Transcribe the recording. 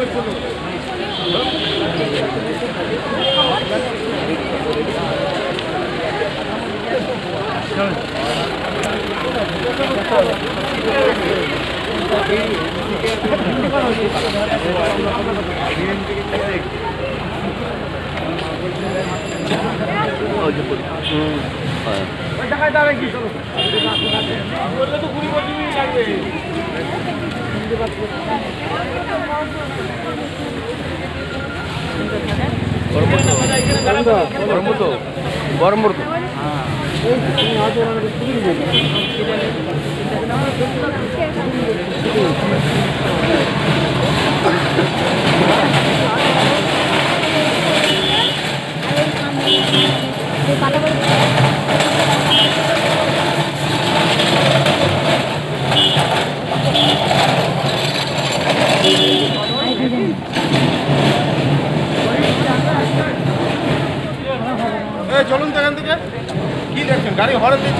Gracias. ಬರಮುತ್ತು ಬರಮುರ್ತು Thank you. চলুন এখান থেকে। কি দেখছেন? গাড়ি হরেন দিচ্ছে।